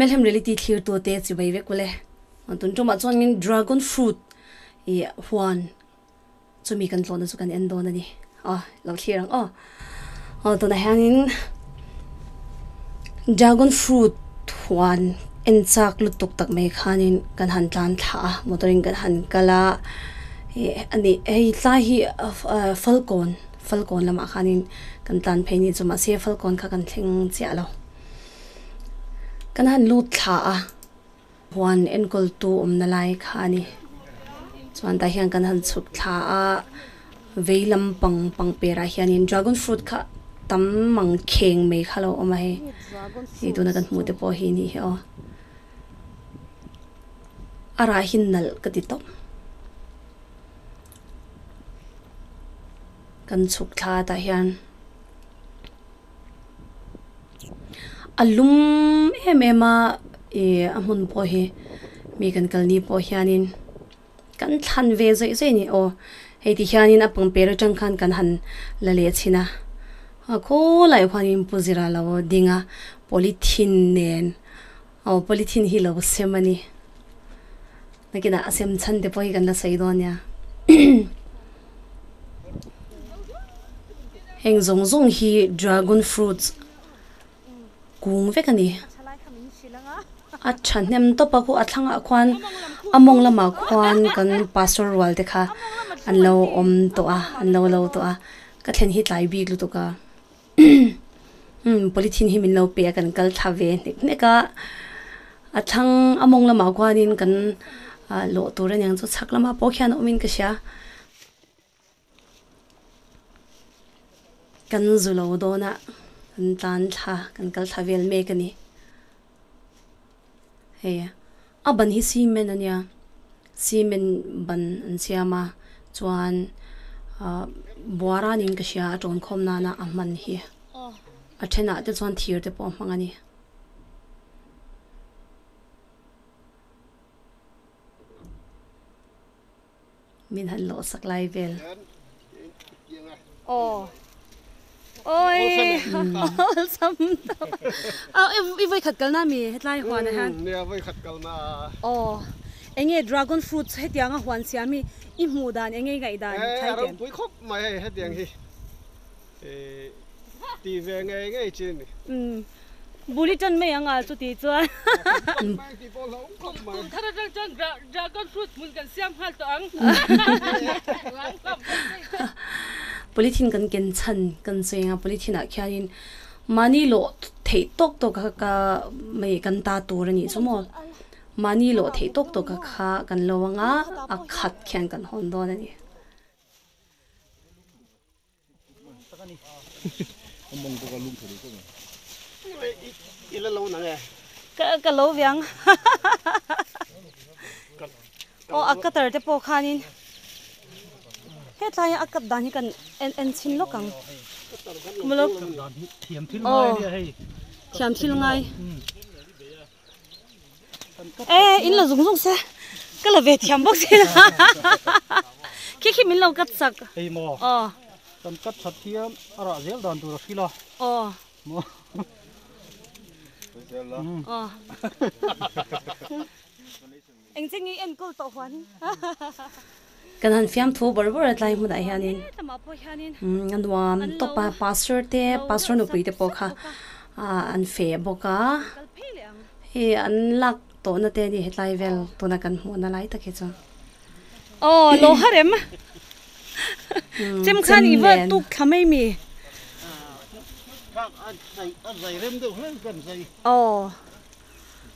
melhem reality clear to te chi bai ve kule tun chuma chon in dragon fruit i huan chumi kan tlona chu kan en don ani a, lo clear ang a. O to na hangin dragon fruit huan en chak lu tuk tak mai khanin kan han tlan tha motoring kan han kala. E ani ei tla hi falcon. Falcon lama khanin kan tlan pheini chuma se falcon kha kan thleng chia lo kan han lut thla a? Huan en kol tu om na lai kha ni. Chuan ta hian kan han chuk thla a. Veilam pang pang pera hian in dragon fruit kha tam mang kheng me khalo oma he. E tu na kan mu te po hi ni he o. Ara hin nal ka ti top kan chuk thla ta hian alum em em a e amun po hi mi kan kal ni po hianin. Kan than ve zai zai ni, o hei ti hianin apang pero tang khan kan han la le china. A ko lai khwanin puzira lo dinga polythene nen. O polythene hi lo semani nakina asem chan de po hi kan la sai do nya heng zong zong hi dragon fruits kung ve kani a than nem to pa ku a thlanga khwan among lama khwan kan pastor wal te kha. An lo om to a an lo lo to a. Ka thlen hi tlai bi lu to ka. Hm polythene hi min lo pe kan kal tha ve ne ka a. Thang among lama khwanin kan lo to ran yang chu chak lama po khian omin ka sha kan zu lo do na dan tha kan kal tha vel me kani. He a ban hi si men anya si men ban an siama chuan a bwara ning ka sia ton khom na na aman hi. A thena te chuan thir te pom mangani min han lo sak lai vel oh. Ôi sam à em vậy khát cal na mi hết lai hoa này han nè vậy khát cal na. Oh anh nghe dragon fruit hết tiếng hoa xiêm mi. Im mù đàn anh nghe gậy đàn thay tiền. bụi khóc mày hết tiếng hi đi về nghe nghe chuyện ừ. Bulletin mấy anh à chú tí cho thà ra chân dragon fruit muốn cần xem hal to ang politin kan ken chan kan chenga politin a khyalin mani lo thei tok to ka ka mai kan ta tur ni chomo mani lo thei tok to ka kha kan lowanga a khat khyang kan hon don ani mong ko lung thori ko ila lo na nga. Ka ka lo vyang. O akatar te po khanin hết lại ăn cắp đàn cần en en xin lúc càng mà lúc thiểm thiên ngay đi hay thiểm thiên ngay ê in là dùng dùng xe cái là về thiểm bốc xe khi khi mình lâu cắt sạc hay mò ờ cần cắt thật thiểm ở đó dễ đòn tụi phi lo ờ mò ờ anh sẽ nghĩ em câu tổ hoán kan han fiam thu bor bor atlai mu dai hianin. Hianin. An nuam to pa pastor te pastor no pui te po kha a an fe boka he an lak to na te ni hetlai vel to na kan mu na lai ta ke chu. Ờ lo harem chem khan iwa tu khamai mi. Các anh dạy anh dạy rem được hết cần dạy ờ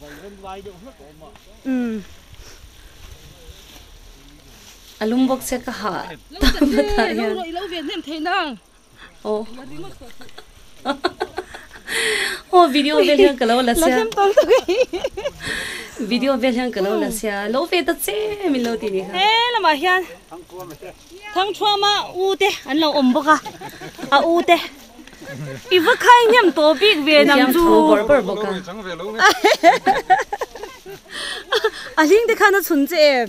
dạy rem vai được hết của mà ừ alum bok se ka ha chân thế lâu rồi lâu việt nem thế nào? Oh oh video vel hian ka lo la là sia video vel hian ka lo la sia lo ve ta che mi lo ti ni kha ê là mà hian thằng chua mà u te anh lo om boka à? U te iwa khai nyam to big ve nam chu bor bor boka à ling te khana chun che em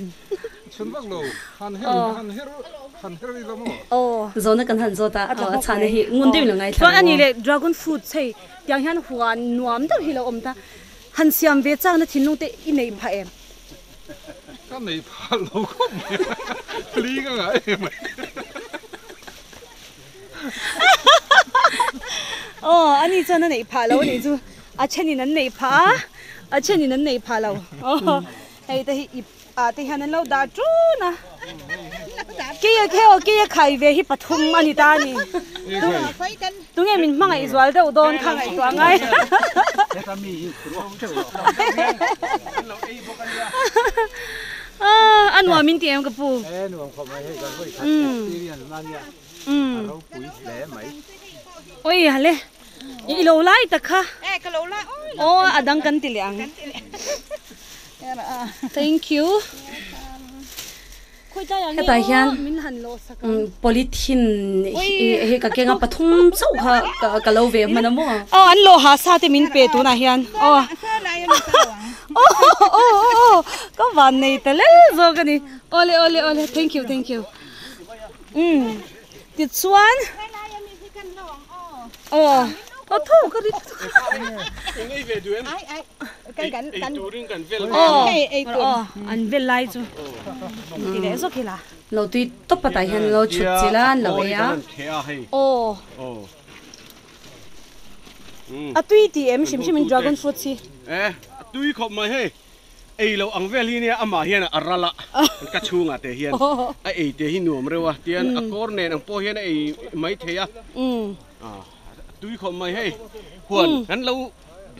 oh zona kan han zota atla chan hi ngundim langai thla ani le dragon fruit sei yang han huan nuam dam hi lo om ta han siam ve chang na thinu te i nei pha em ka nei pha lo ko li ga ga em oh ani chan na nei pha lo ni chu a chen ni nan nei pha a chen ni nan nei pha lo oh hei ta hi à thì hắn lâu đã chú na kia theo kia khai về hi bắt hung mà ta nè tung em mình mang ai zual đâu don khang ai tuang ai à anh hòa mình tiệm cái phụ ừ ừ ôi hà lê lâu lại tắc ha ô adang cần tiền thank you. Ta hian um, polythin he ka kenga pathum so kha ka lo ve mana mo. Oh an lo ha sa te min pe tu na hian. Oh. Oh, oh, oh oh oh ka van nei te le zo ka ni. Ole ole ole. Thank you thank you. Um ti chuan. Oh. Oh. Tho ka ri ai ai cái gắn gắn ờ ờ ăn về lại. Chứ thì đấy rồi kì là lâu tuy tốt bắt tay hen lâu chút gì là lâu ấy á. ờ à tuy thì em xem xem dragon fruit gì. Eh tuy không mà hey ai lo ang veli ni ama hian arala ka chunga te hian ai te hi nuam rewa tian a kor nen ang po hian ai mai theya um a ừ. tui khom mai hei huan han ừ. lo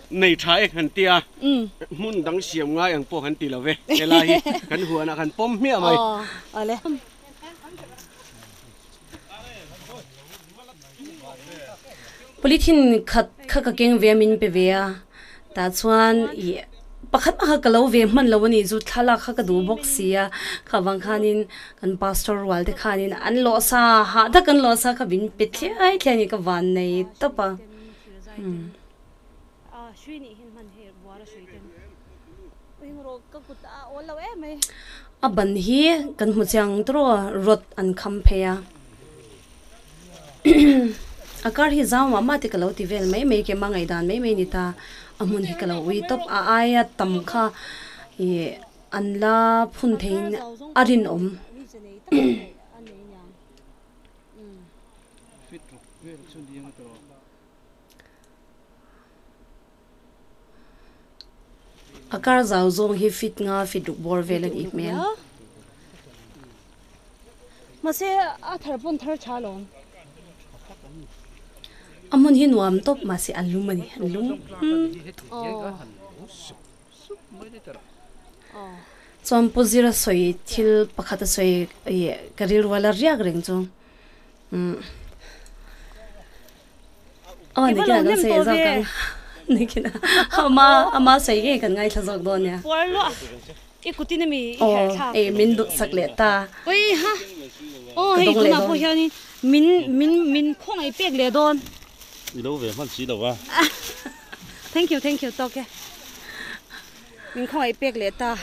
này trái hẳn tia. Ừ. Muốn đắng xiêm ngay ăn po hẳn tì là về cái này hẳn hùa là hẳn pom mía mày ờ, ờ lẽ politin khát khát cái keng về mình bị về à ta chuan pakhat lâu ka lo ve man lo ni zu thala kha ka du box sia kha wang khanin kan pastor wal te khanin ăn lo xa, ha da ăn lo xa, kha bin bê thli ai thli ni ka này, nei tapa. Ừm. shui ni hin man her wara shui den wing ro ka kut a ola we me. A ban hi kan mu chang tro rot an kham phe ya akar hi zaw ma te kalau ti vel me me ke mangai dan me me ni ta amun hi kalau wi top a aya tam kha ye an la phun thein arin om. a kar zaw zong hi fit nga fit duk bor vel an ik mel mà sẽ à thở bún thở chả lồng amun hi nuam top ma se an lum ani an lum chom pozira soi thil pakhata soi ye karir wala riak reng chu um oh ni kina kan sei za kan ni nikina ama ama sai ge kan ngai thajok do nya war lo e kutin mi e min du sakle ta oi ha o hei tu na ko hian ni min min min khong ai pek le don i lo ve man chi lo wa thank you thank you to min mình không ai biết lệ ta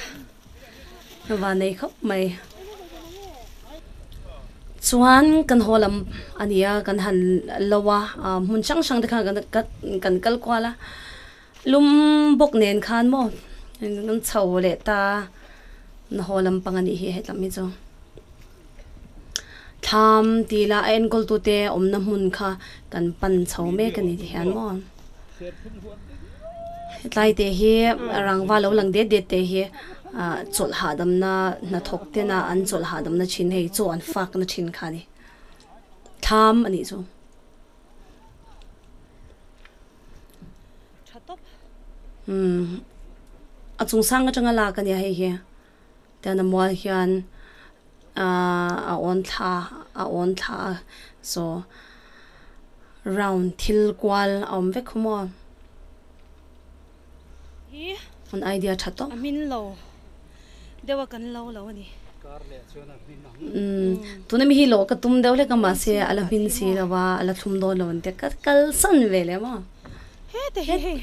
và này khóc mày chuan kan holam ania kan han lowa mun chang chang dekha kan kan kal kwala. Lum bok nen khan mo. Kan chho le ta na holam pangani hi hetlam mi chu. Tham ti la en gol tu te om na mun kha kan pan chho me kan ni hian mo. Lai te hi rangwa lo lang de de te hi chol ha dam na na thok te na an chol ha dam na chin hei chu an fak na chin kha ni tham ani chu chat up um a chung sang atanga la ka ni hei hi ta na mo hian a a on tha a on tha so round thil kwal om ve khumo hi an idea thatto amin lo dewa kan lo lo ni tuna mi hi lo ka tum deuh le ka ma se ala min si lawa ala thum do lon te ka kal san ve le ma he te he he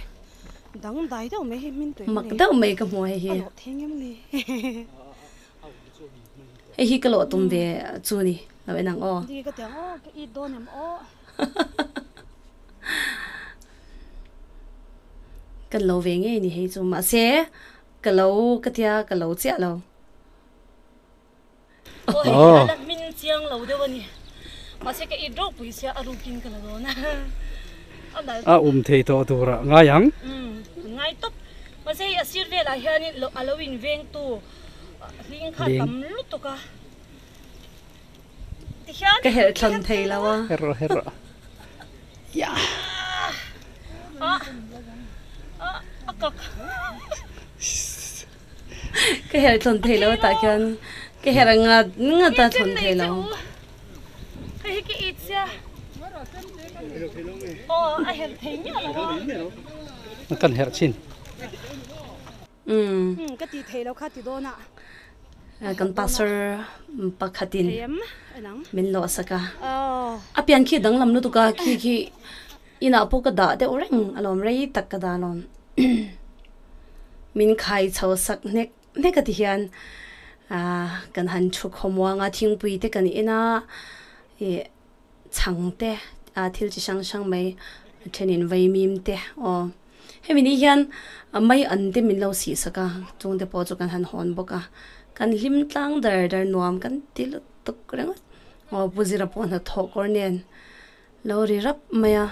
dang dai đâu mấy hi min tu mak deuh mai ka mo hi lo theng em ni hei hi ka lo tum ve chu ni lo enang o đi cái tiếng ô cái ít đôn em ô kan lo ve nge ni hei chu ma se ka lo ka tia ka lo che lo oh min chiang lo de wani ma se ka i drop pui sia aru kin ka lo na a um thei to tura nga yang um ngai top ma se a sir ve la hian lo alowin veng tu ling kha Ling. tam lu to ka ti hian ka hel thon thei lo wa hero hero. Ya a a a ka hel thon thei lo ta kyan ka hera nga nga ta thon thei lo ka hi ki it sia oh a hel thei nya lo nó cần hero chin um um ka ti thei lo kha ti do na kan pastor pakhatin em anang min lo saka oh apian khi dang lam nu tu ka khi khi ina po ka da de oreng alom rei tak ka da lon min khai chho sak nek nek ka ti hian a kan han thu khomwa nga thing pui te kan ina e chang te a thil chi sang sang mai thenin vai mim te o hemi ni hian mai an te min lo si saka chung te po chu kan han hon boka kan lim tlang dar dar nuam kan til tuk rang o buzira po na thok or nen lo ri rap maya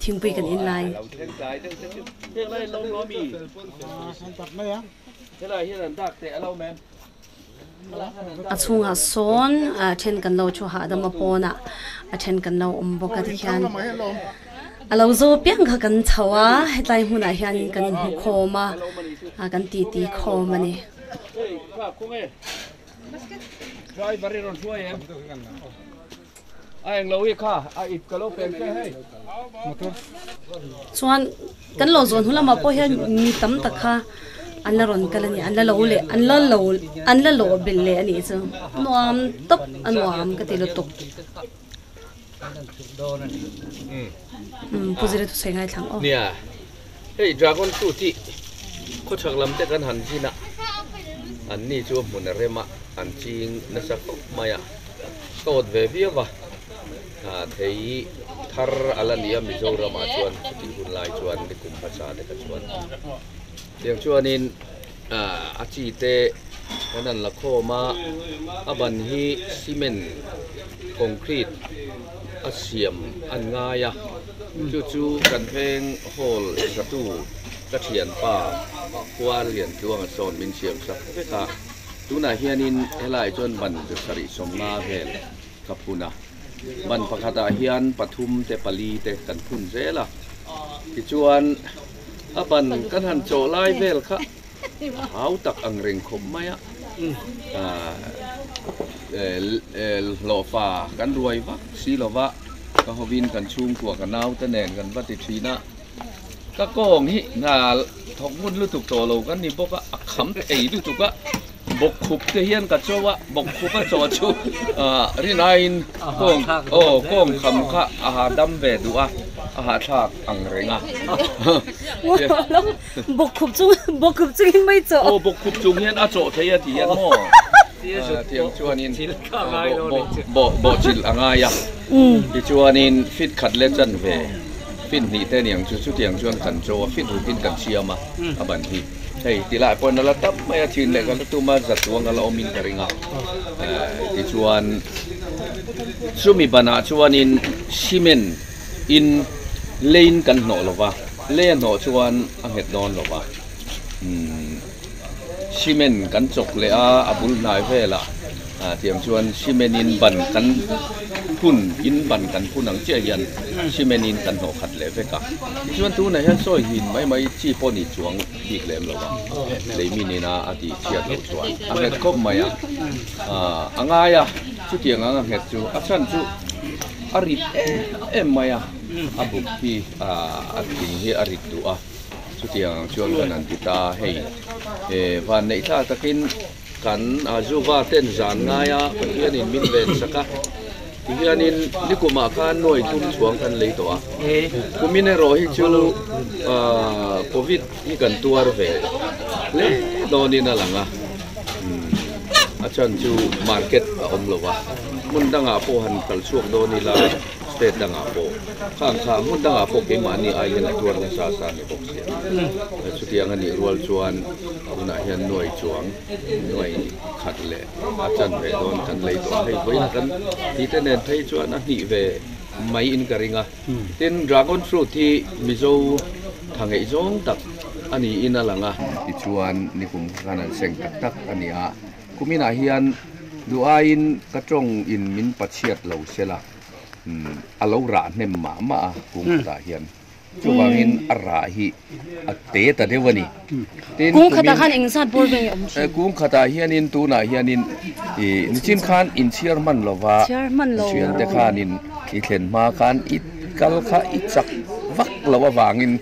thing pui kan in lai Thế này lâu nó mì. Thế này hiện tại tệ lâu men. a chunga sawn a then kan lo chu ha dama pawna a then kan lo awm cái a ti hian a lo zo piang kha kan chhoa hetlai hmunah hian kan hmu khawma a kan ti ti khawm ani Ê, qua. Rồi bari em. Anh lâu ít kha, à ít cái lâu bèn cái hay chuan kan lo zon hulama po hian mi tam takha an la ron kal ani an la lo le an la lo an la lo bil le ani chu. Nuam top an nuam ka tilo tok tuk. Um puzire tu sai ngai thang o. Nè, hey dragon tu ti, có chắc làm thế kan hẳn chi nè. Anh ni chú muốn rem à, anh chinh nó sẽ có mày à. Tốt về phía và à thấy thar ala nia Mizoram à chuan ti hun lai chuan ni kum pa cha de ka chuan. Tiang chuan in à a chi te kanan la kho ma aban hi cement concrete a siam an nga ya chu chu kan pheng hol sa tu ka thian pa kwa lian tuang a son min siam sa ka tuna hianin helai chuan ban de sari som nga vel kapuna บันพักตาเฮียนปฐุมแต่ปลีแต่กันพุ่นเสละที่ชวนอับันกันหันโจไลเวลค่ะเอาตักอังเริงคมไหมอะหล่อฝ่ากันรวยวะสีหล่อวะก็ฮวินกันชุ่มตัวกันเน่าตะแหน่งกันวัติทีนะก็โกงฮินาทองมุ่นรู้ถูกโตรากันนี่พวกว่าขำเอ๋รู้ถูกว่า ban pakhata hian pathum te pali te kan phun zela ti chuan aban kan han chaw lai vel kha hau tak ang reng khom maya à lo fa kan ruai va si lo va ka hovin kan chung kwa kan nau ta nen kan va ti thina ka kong hi na thok mun lu tuk to lo kan ni boka a kham ei lu tuk a bok khup te hian ka chowa bok khup a chaw chu a rinain kong o kong kham kha a ha dam ve du a a ha thak ang renga lo bok khup chung bok khup chung in mai cho ô bốc khúc chung hiền à chỗ thấy à thì hiền mò tiếng chuan in bộ bộ bộ chil ang ai à thì chuan in fit khát lệ chân về fit nhị tên yang chú chú tiếng chuan cần cho fit hụt in cần chia mà à bản thì hey thì lại pon là tấp mấy thiên lệ cái tu mà giật tuang cái ông min cái ringa ờ, thì chuan sumi bana chuan in cement in lane kan no lova lane no chuan ang het don lova cement kan chok le a à abul nai vela à tiang chuan simenin in ban kan phun in ban kan phun ang che hian simenin in kan no khat le ve ka chuan tu na hian soi hin mai mai chi po ni chuang dik lem lo wa le mi ni na ati chia lo chuan a het khop mai a à anga ya chu tiang anga het chu a chan chu a rit em mai a a buk hi à, a a ting hi a rit tu à? a chu tiang chuan kan an ti ta hei e van nei tha takin kan, a zuwa ten zan nga ya hian in min ven saka. Ti hian in ni kuma khan noi tum chuang kan lei to a. Kumine ro hi chu, a, covid hi kan tuar ve. Le donin alanga a. Chan chu market a om lo wa mun danga po han kal chuak do ni la state danga po. Khang kha mun danga po ke mani ai hian tuar na sa sa ni box ya chu tiang ani rual chuan una hian noi chuang noi khat le a chan ve don kan lei to hei boina kan ti te nen thei chuan a ni ve mai in karinga tin dragon fruit thi mizo thangei zong tak ani ina langa ti chuan ni kum kanan seng tak tak ani a kumina hian duain katrong in min pachiat lo sela alo ra nem ma ma kum ta hian chuwangin ara hi ate ta dewani tin kung khata khan engzat bor beng om Eh, kung khata hianin tu na hianin i nichin khan in chairman lova chairman lo. Chuan te khanin i thlen ma khan i kal kha i chak vak lawa wangin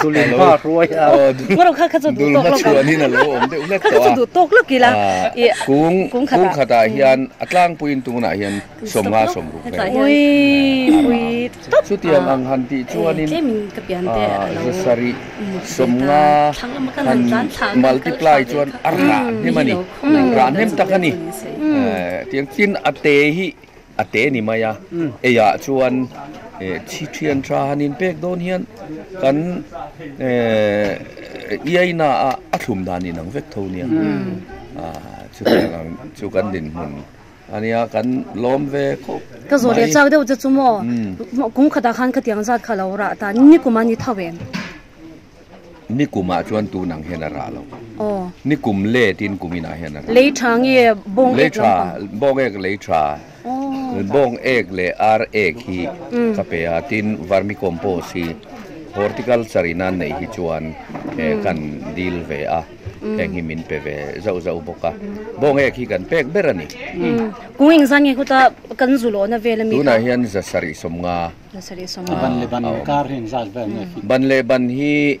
Dulin pa ruai a. Oh, ngoro kha kha chu du dul tok ma lo chuan in alo om de ulet kha to chu du tok lo kila Ah, e kung kung kung khata. khata hian atlang puin tu na hian som nga som ru Heta ve hian ui ui top chu tiam ang han ti chuanin ke min ka pian te Ah, alo zasari Mm, som kita nga thang ama kan han han thang multiply chuan arra Mm, ni mani hilo. Mm. ra nem takani Mm. Eh, tiang tin ate hi. Ate ni maya e ya chuan e chi thian tra hanin pek don hian kan e iai na a athum dani nang vek tho nia a chu kan chu kan din mun ania kan lom ve kho ka zo le mai. chaw de chu mo kung khata khan ka tiang zat khala ora ta. Ni kuma ni thawen ni kuma chuan tu nang hena ra lo. Oh. Ni kum le tin kumina hena ra le thang e bong le lampang. bong ek le tra oh. Bong ek le ar ek hi. Mm. kapea tin vermi compost hi. Horticulture ina nei hi chuan e kan dil ve a. Eng hi min pe ve zau zau boka bong ek hi kan pek berani Mm. kung ing zang e khuta kan zulo na vela mi tuna hian za sari som nga. Na sari som Ban le ban kar hin ne. ban le ban hi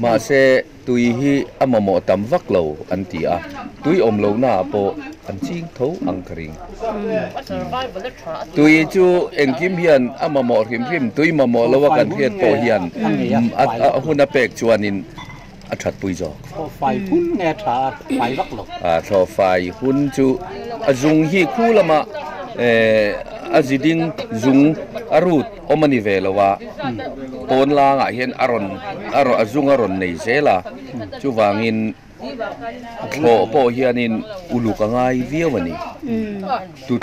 nge Mi thiam an kha ni ting lo wa ka he thinem vak a ting an ti thinem en tinge sei tur oh an Tinge, phun eh, an phun ania zulai tha bor vel hianin kati tir chuan ka phuna mm Hmm, apoi mi ala Tu ni pun hun chu. ling ti la mi zo tong chon dik zok lo mo ling chu dik lo bal te an ling chi na oh a tiang ang hi ta tiang chu phun Pun man ne. kan chu phuna he tia kan chu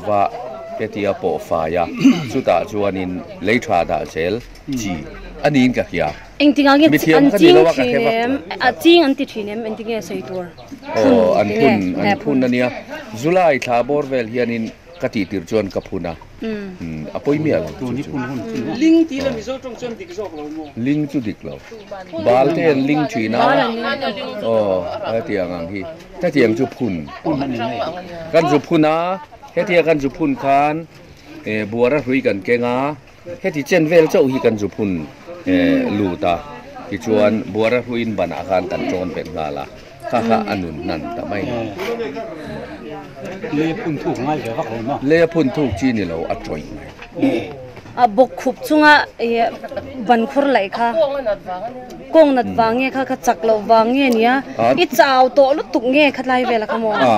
phun khan e buara hrui kan ke nga he ti chen vel chau hi kan chu phun e lu ta ki chuan buara hruin bana khan kan chon pen nga la kha kha anun nan ta mai Le pun thu ngai ve vak lo ma. le phun thu chi ni lo a troi mai a bok khup chunga e ban khur lai kha kong nat wange kha kha chak lo wange nia Ah. i chaw to lu tuk nge khatlai vela ka mo à ni khata khanin kan เฮติกันจุพุนคานเอบัวระรุยกันเกงาเฮติเจนเวลเจ้าฮีกันจุพุนเอลูตากิจวนบัวระรุยนบันอาการกันจนเป็นกาละข้าข้าอนุนนั่นแต่ไม่เลี้ยพุ่นถูกง่ายเลยว่าเขาเนาะเลี้ยพุ่นถูกจีนี่เราอัดจอยไหม บกขุบจุงอะบันคุรไหลค่ะกงนัดวางเงี้ยค่ะขจักเราวางเงี้ยเนี้ยอีจ้าโตลุตุกเงี้ยขัดไล่เวลาขโมยอ่า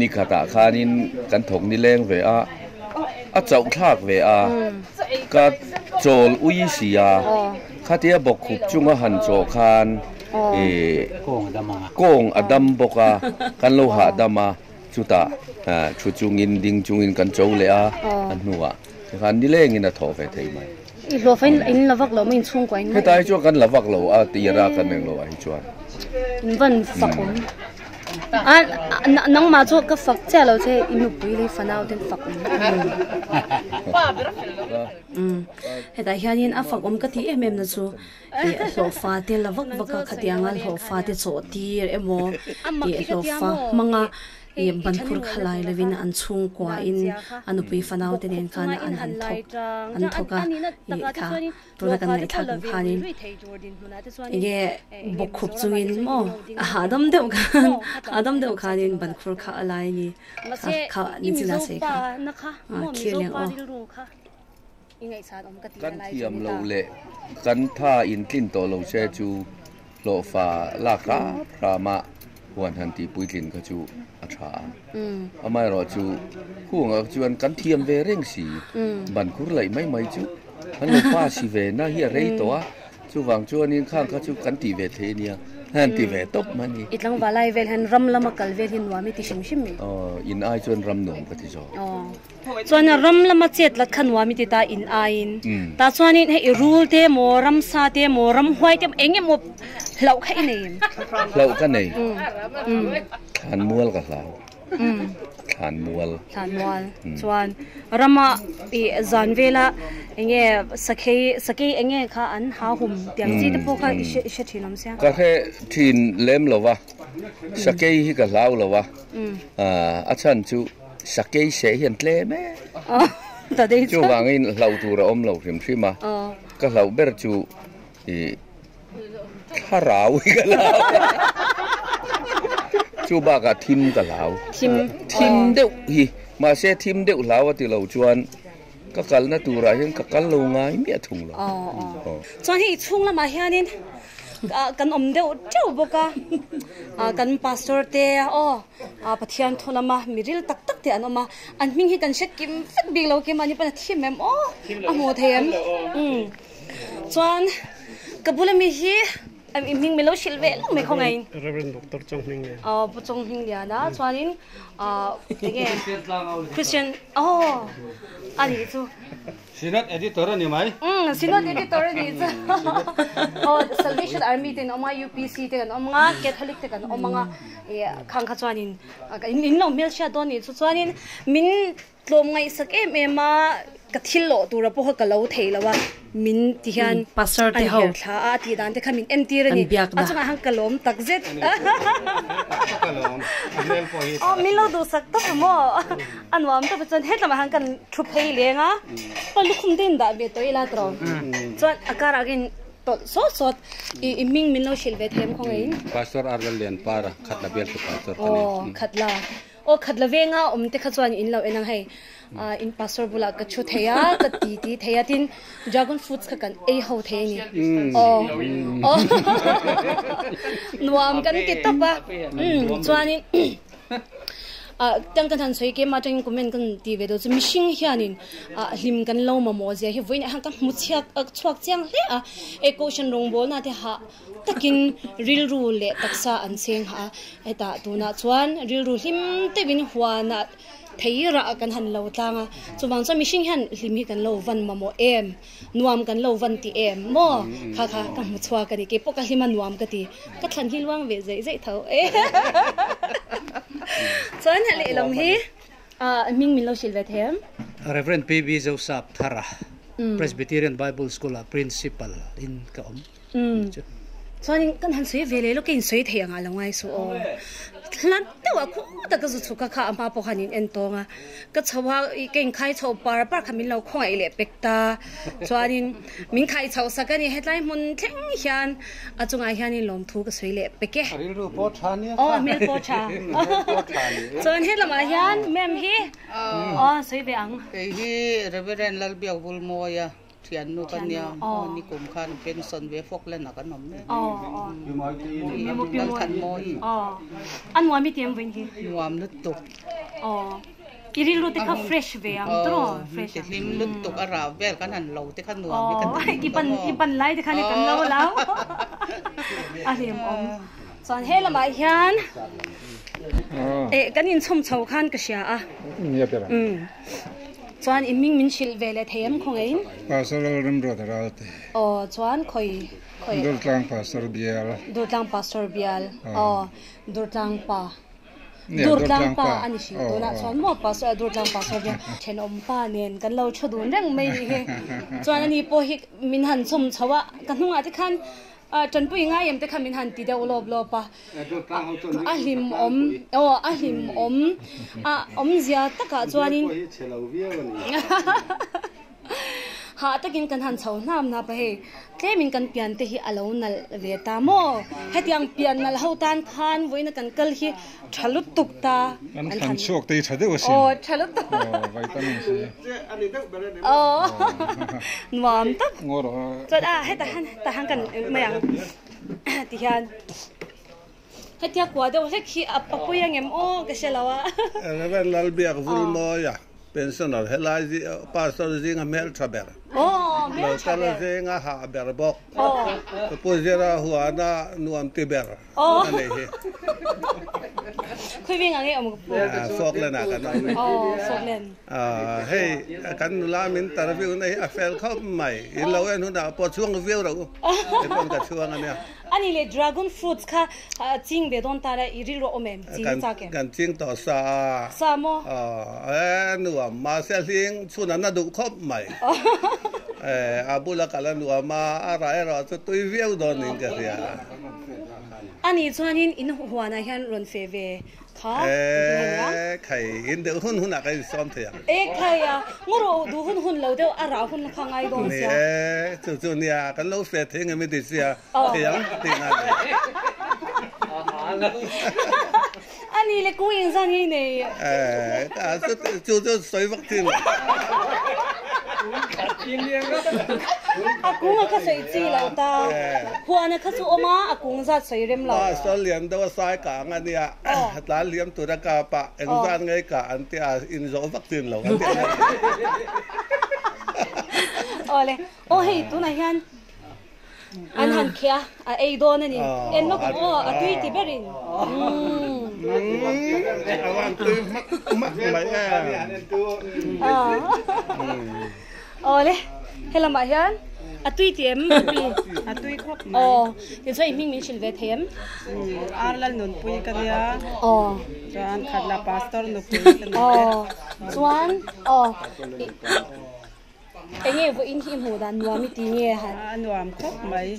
นี่ขะตาคานี่กันถงนี่แรงเวอะอาเจ้าคลากเวอะก็โจลอุยเสียข้าเดียบกขุบจุงอะหันโจคานเองอดามากงอดัมบกอะกันโลหะดัมาชุดตาอ่าชุดจุงอินดิงจุงอินกันโจเลยอะอันนัว thì hắn đi lên là thổ phải thấy mày. Lo phải anh là vắc lẩu mình chung quanh cái tai cho cần là vắc lẩu à tì ra cần nên lẩu anh à, chuan vẫn vâng, phật ừ. cũng à nóng mà cho cái phật chả lẩu thế in một bữa đi phần nào đến phật cũng ừ. thế tại hiện nay à phật cũng cái thì em em nó chú. Lẩu pha tiền là vắc vắc cái tiếng ăn lẩu pha tiền sốt tiền em mò. Lẩu pha mang yem ban khur khalai lewin an chung kwa in an upui fanau te nen kan an an thok an thoka i kha tu na kan nei thak khan in ye bok khup chung in mo adam deu khan adam deu khan in ban khur kha alai ni kha kha ni chila se kha khi leng o kan thiam lo le kan tha in tlin to lo che chu lo fa la kha prama วันทันตีปุยกินก็จูอาชาอาไม่รอจูคู่งจวนกันเทียมเวเร่งสีบันคุรไหลไม่ไม่จูฮันลป้าสีเวน่าเฮียไรตัวจูวังจวนนี้ข้างก็จูกันตีเวเทเนีย han ti ve top mani itlang walai vel han ram lama kal vel hin wami ti shim shim mi oh in ai chon ram nom ka ti zo ờ. oh chuan ram lama chet lat khan wami ti ta in ain ừ. ta chuan in he rule te mo ram sa te mo ram huai te enge mo hlau khai nei hlau ka nei han mual ka hlau thàn mual khan mual chuan rama ti zanvela enge sakhe sakhe enge kha an ha hum tiang chi te hmm. pokha hmm. ishe ishe thinom sia ka khe thin lem lowa sakhe hi ka lau lowa hmm. a ah, achan chu sakhe se hian tle me oh, ta dei chu wangin lau tu ra om lau rim thi ma oh. ka lau ber chu i kharau ka lau. chú bác cả thím cả lão. Thím ờ, thím ờ. đậu hi mà xe thím đậu lão thì lão chuan. Các cái nó tu ra hiện các cái lâu ngay miệt thùng rồi ờ, cho hi chung là mà hiện nên cần ông đeo cháu bố à cần pastor te ô à bắt hiện thôi là mà miril tắc tắc thì anh mà. Anh mình hi cần sẽ kiếm phết bị lâu kia mà như bên thêm em ô anh mua thêm um cho anh cái bữa mình hi em mình hing lâu shil về lo mấy khong ai reverend doctor chong hing ya ờ bu chong hing ya da ừ. chuan in ờ tege christian oh ani chu sinat editor ni mai um sinat editor ni chu oh salvation army ten oma upc tên kan oma catholic tên kan oma nga khang kha chuan à, in in lo mel sha don ni chu chuan in min tlom ngai sak em em à, a kathil lo tura po ka lo thei lawa min ti hian pastor te ho. thla a ti dan te khamin en ti rani a chunga hang kalom tak zet oh min lo du sak ta mo anwam ta chan het lama hang kan thu phei lenga pa lukhum din da be to ila tro chuan akar agin to so so i i ming min lo ve them khong ein Pastor Arlen para khat na bel to pastor oh khatla o khatla venga om te kha chuan in lo enang hei a in pastor bula ka chu theya ka ti ti theya tin dragon fruits kha kan ei ho the ni oh oh nuam kan ti to pa um chuan in a tang kan han soi ke ma tang comment kan ti ve do chu mishing hianin a hlim kan lo ma mo je hi voin hang kan mu chiak ak chuak chiang hle a e shan rong bol na te ha takin ril ru le taksa an seng ha eta tuna chuan ril ru hlim te bin huana thei ra kan han lo tlanga chuwang cha mishing han hlim hi kan lo van ma mo em. Nuam kan lo van ti em mo kha kha ka mu chua ka ni ke poka hima nuam ka ti ka thlan hi luang ve zai zai tho e chuan ha le lam hi a ming min lo shil ve them Reverend PB Joseph Thara, Presbyterian Bible School principal in Kaom. um chuan kan han sui ve le lo kin sui thei anga lo ngai su o hlan te wa khu ta ka zu chu ka kha ama po hanin en tonga ka chawa i ken khai chho par par khamin lo khoi le pekta chuanin min khai chho sakani headline mun theng hian achunga hianin lom thu ka sui le peke Ril ru po thani. oh mel po cha chuan helama hian mem hi. Oh. Sui ve ang. Cái hi reverend lal biak bul moya thian nu kan ya Ờ. ni kum khan pension ve fok le na kan nom ne oh oh lal than moi oh an wa mi tiam vin hi nuam lut tuk oh iril ru te ka fresh ve ang tro fresh te lim lut tuk ara vel kan han lo te kan nuam Oh, ni kan ipan ipan lai te khani kan lo lao. Alim om. Chuan hela mai hian. Eh kan in chom chho khan ka sia a. Ya pera. Um. Chuan in ming min shil vele them khong ein. Pastor rim ro darat. Oh chuan khoi khoi Dol tlang pastor bial. durtang pastor bial. Oh durtang pa. Ne, durtang pa pa. ani Oh, dona oh. chuan mo pastor durtang pastor bial. Chen om pa nen kan lo chhodun reng mai he. Chuan ani po hi min han chom chawa kan hunga ti khan trần bùi ngay em te khamin han ti deuh lop lop pa a hlim om o a hlim om a om zia taka chuanin ha takin kan han chho nam na pa he. Tle min kan pian te hi alo nal ve ta mo. Hetiang pian nal ho tan khan voina kan kal hi thalut tuk ta. Kan kan chok te thade o sin. thalut tuk. Oh, vitamin C. o nuam tak Ngor chot a he ta han ta han kan mayang ti hian hetia kwa de le khi apapuyang em o ka selawa Eleven lal biak vul mo ya. Pensional helai zi pastor zi nga mel traber. o me Lo cha tala zi nga ha ber bok. o Po zira huana nuam ti ber. Oh. Ane he. khui vi ngang e om pu Fok le na kan. o sok len Ah, hey, kan la min tarview nei a fel khop mai. In lo en huna po chuang view ro. E pon ka chuang ane. 你的 dragon fruits 卡啊，金别东打嘞，一日落，你话马先都可。你话？话那天润飞飞。Kha henga Eh, khai in de hun hun ka som thia. e khaya ngoro du hun hun lo deu ara hun khangai don Ni sia eh, chu chu nia kan lo fe thing mi ti sia. Oh. Thia ti na. ani le ku in san ni ne Eh, ta chu chu chu soi vak tin. Akung ka sei chi lo ta huana kha chu oma akung za sei rem lo Ma so liam da sai ka nga nia. Oh. Ta liam tu da ka pa. Eng san ngai ka an ti a in zo vak tin lo. An ti. ole o hei tu na hian an han khia a ei don ani en no ko a tui ti berin Awan tu mak mak mai eh. à ole hela ma hian a tui ti em pi a tui khop o ti choi ming min shil ve them ar lal nun pui ka dia o chuan khat la pastor nu pui o chuan o enge vo in hi mu dan nuami ti nge han a nuam khop mai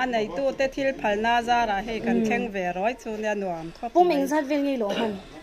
anh này tu tê thil phal na ra ra he kan kheng ve roi chu ne nuam khop pu ming zat vel ngi lo han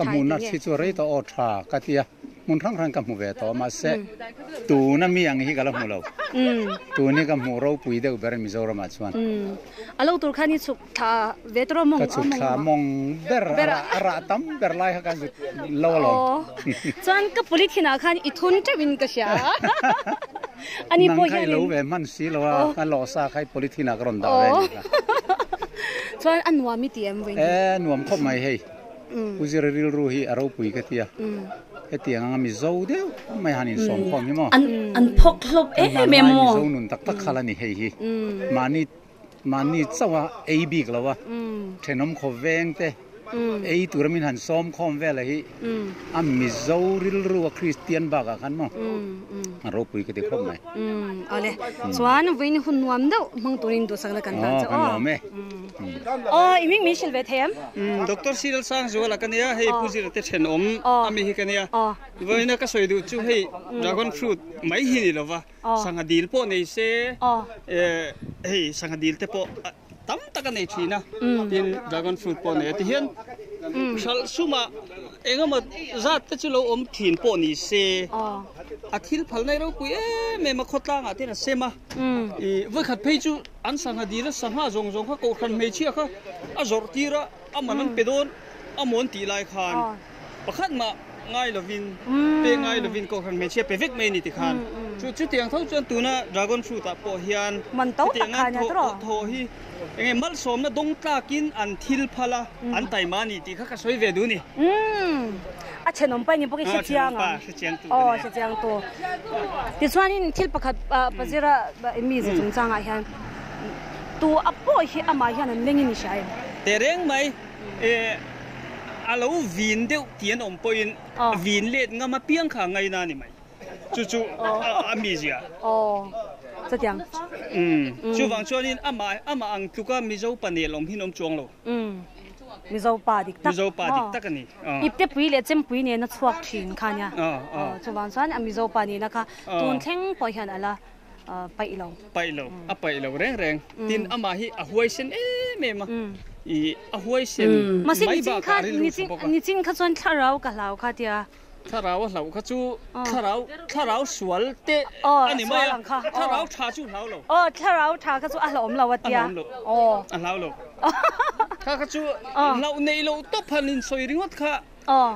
กัมูนัดชิจุเรตออทรากเตียมุนทั้งรังกับหมูเวตอมาเซตูนั่นมีอย่างนี้กับเราหมูเราตูนี่กับหมูเราปุยเดียวเบรมิโซรามาชวนอะลูกตุลขานี่สุขาเวตรมงก็สุขามงเบรรัตัมเบรไลฮะกันสุดเลวลงจวนกับปุลิขินาขันอิทุนจะวินกษยาอันนี้ปุยยันรู้เวมันสีเราอันล่อซาใครปุลิขินากรอนดาวเวชวนอันวามิเตียมเวงเออนัวมคบไม่ให้ وزير الروحي أروبي كتيا كتيا أنا مزود ما يعني صوم خام يما أن أن بقلب إيه ميمو مزود نون تك تك خلاني هي هي ماني ماني سوا أي بيك لوا تنام خوفين ته alo tur khani chuk tha vetro mong ka chu kha mong ber Ber. ara ara tam ber lai ha ka lo lo o chuan ka puli thina khan i thun te win ka sha ani nang po khai lo hian ve man si lo a ka lo sa khai politina ka ron da o ve chuan anwa mi ti em win e nuam khop mai hei mm. Uzir ril ru hi aro pui ka tia mm he tia nga mi zo de mai hanin som khom hi mo an an phok lop e me mi mo zo nun tak tak khala ni hei hi mm mani mani chawa ab glawa mm thenom kho veng te mm ei turamin han som khom ve la hi. Mm. Am mi zo ril ru a christian ba ga khan mo. Mm mm. Aro pui ka ti khom mai mm ale. Chuan win hun nuam do mang turin do sang la kan ta oh cha. kan lo me o iming mi shil ve them Dr. Cyril Sang zo la kania hei puzir te chen om Oh. ami hi kania o voina ka soi du chu hei dragon fruit mai hi ni lova Oh. sanga dil po nei se o eh hei sanga dil te po ah, tam taka nei thina tin dragon fruit po nei ti hian shal suma engama zat te chu lo om thin po ni se a thil phal nei ro pu e me ma khotla nga na sema mm i voi khat phei chu an sanga dil sanga zong zong kha ko khan me chi kha a zor tira a manan pedon a mon ti lai khan pakhat ma ngai lovin pe ngai lovin ko khan me che pe vek me ni ti khan. chu chu tiang thau chuan tuna dragon fruit a po hian. Man tau ta kha nya tro. tho hi. Enge mal som na dong ta kin an thil phala mm. an tai ma ni ti. Kha ka soi ve du ni. Mm. A chen nom pa ni po ke ah, che chiang a. o che chiang to oh, ti chuan in thil pakhat pa zira mi zi mm. chung chang a hian. Tu a po hi ama hian an lengi ni shai tereng mai e alo vin deuh tian om poin. Vin let nga ma piang kha ngai na ni mai. Chu chu a mi zia. Oh. Cho tiếng ừ chú vàng cho nên ama ama ang tu ka mi zo panel lom hinom chuang lo. Ừ mi zo pa dik tak. Mi zo pa dik tak ani. Ip te pui le chem pui ne na chuak thin kha nya. Chu wang chuan ami zo pa ni na kha. Tun theng po hian ala pai lo. Pai lo. A pai lo. Reng reng. Tin ama hi a huai sen e me ma i a huai sen ma sin ni ching kha ni ching ni ching kha chon tharau ka lau kha tia tharau lau kha chu tharau tharau swal te ani ma ya tharau tha chu lau lo oh tharau tha kha chu a lom lau tia oh a lau lo kha kha chu lau nei lo top halin soi ringot kha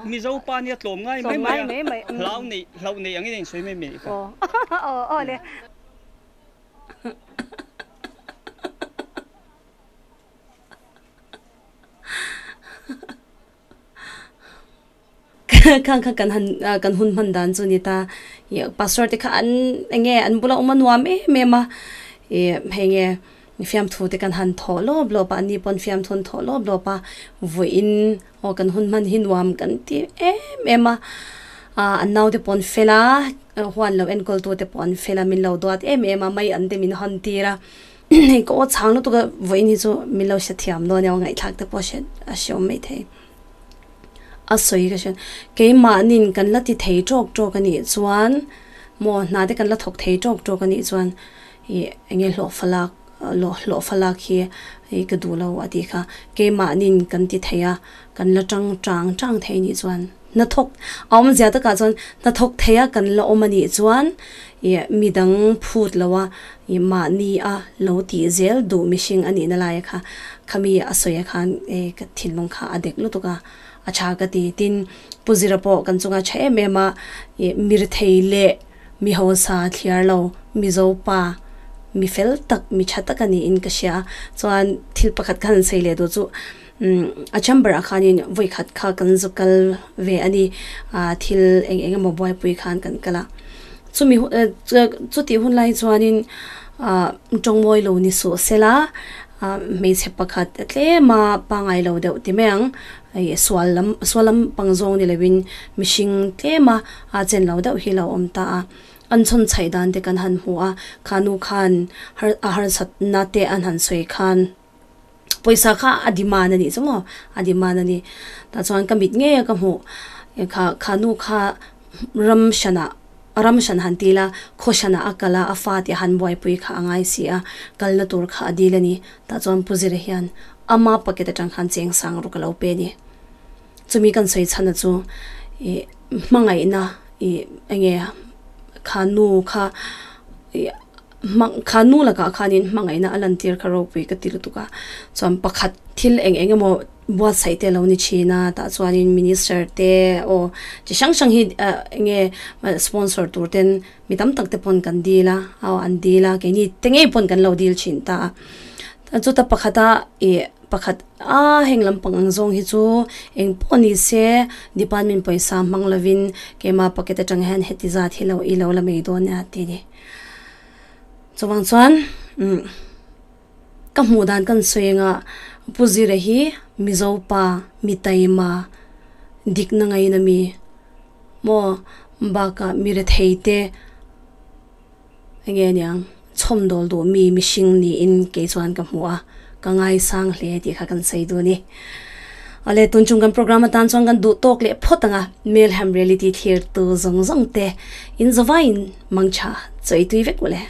mi dâu pa nhiệt lồm ngay mấy mấy mấy lau này lau này anh ấy đang suy mấy mấy ờ ờ ờ lẹ kan kan kan han ah, kan hun man dan chu ni ta? Ye pastor te kha an enge an bula uman wa me me ma e henge fiam thu te kan han tholo blo pa ni pon fiam thon tholo blo pa vo o kan hun man hin wam kan ti e me ma ah, an nau te pon fela eh, huan lo en kol tu te pon fela min lo dot e me mai an te min han tira 那个我唱了多个为你做没留下题啊，多让我爱他的保险啊，小媒体啊，所以个选给马宁跟了的体作做个内转，么那的跟了土体作做个内转，也也落发啦，落落发啦去，一个多了我的卡，给马宁跟的体啊，跟了张张张体内转。Na thok om zia ta ka chuan na thok theya kan la om ani chuan i midang phut lawa i ma ni a lo ti zel du mishing ani na lai kha khami asoya khan e ka thilmong kha adek lu to ka acha ka ti tin puzira po kan chunga che me ma mir thei le mi ho sa thliar lo mi zo pa mi fel tak mi chata ka ni in ka sha chuan thil pakhat khan sei le do chu mm, a chamber khan in voi khat kha kan zukal ve ani thil eng eng mo boy pui khan kan kala. Chu mi eh, chu ti hun lai chuan in tong moi lo ni so sela me che pakhat tle ma pangai lo de ti meang ai swalam swalam pangjong ni lewin mishing te a chen lo da hi lo om ta a. an chon chai dan te kan han hu a khanu khan har a har sat na te an han soi khan. Poisa kha adiman ani chungo adiman ani ta chuan kamit nge ka hu kha khanu kha ram shana ram shan han tila kho shana akala afat ya han boy pui kha angai si a kalna tur kha adilani ta chuan puzire hian ama paketa tang khan cheng sang ru kalo pe ni. Chumi kan soi chana chu e mangai na e ange khanu kha mang khanu la ka khanin mangaina alan tir kharo pe ka tir tu ka. Chom pakhat thil eng eng mo bwa sai te lo ni china ta chuanin minister te o chi sang sang hi nge sponsor tur ten mitam tak te pon kan dila aw an dila ke ni tenge pon kan lo dil chin ta. Chu ta pakhata e pakhat a henglam pangang zong hi chu. Eng poni se department paisa manglavin kema paket atang han hetiza thilo ilo lamei do na ti ni. Chawang chuan mm, um ka mu dan kan soenga puzi re hi mizo pa mitaima dikna ngai na mi. Mo ba ka mi re theite enge nyang chom dol do mi mi sing ni in ke chuan ka hmu a. kangai sang hle di kha kan sei du ni. Ale tun chung kan program tan chong kan du tok le phot nga mail ham reality theater tu zong zong te. In zawain mangcha chei tu vek wale